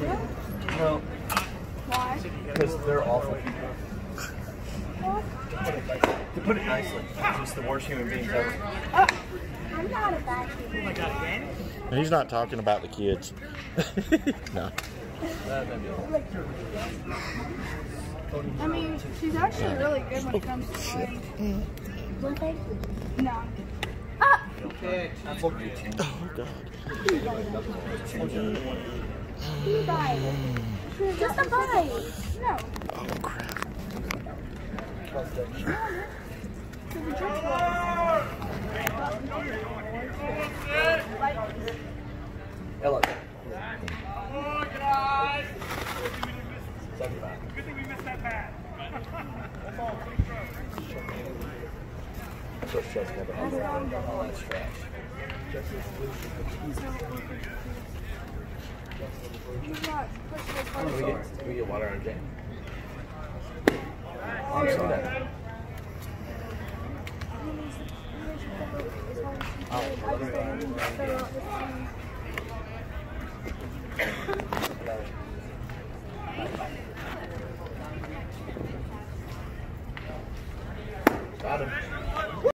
No, Why? because they're awful. To put it nicely, just the worst human beings ever. Uh, I'm not a bad human. Oh my god, again? He's not talking about the kids. no. I mean, she's actually really good when it comes to playing. No. Ah! That's what you change. Oh God. Just a bite. No. Oh crap. The Ella. Good thing we missed that bat. So Chef's never had that. All that's trash. Can we get, water on Jay? I'm sorry. Got him.